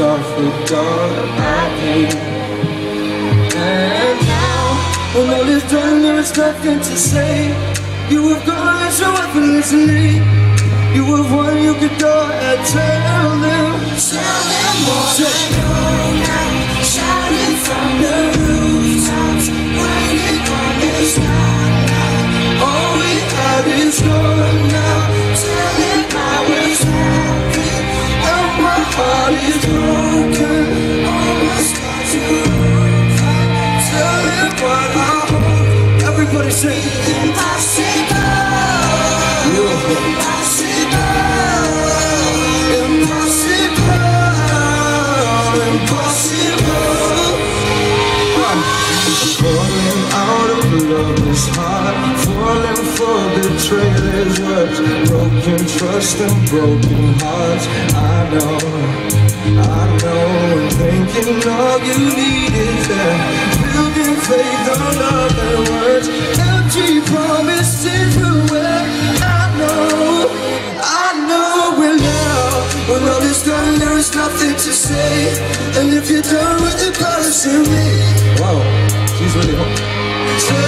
I forgot I did. And now, when all is done, there is nothing to say. You have gone so effortlessly. You have won, you could go and tell them. Tell them all I know now. Shouting from the Sing. Impossible. Impossible, impossible. Falling out of love is hard. Falling for betrayal is worse. Broken trust and broken hearts. I know, I know. Thinking all you need is that. Building faith on love and words. Empty promises I know, I know we're now. When all is done, there is nothing to say. And if you're done with the past me, wow, she's really hot.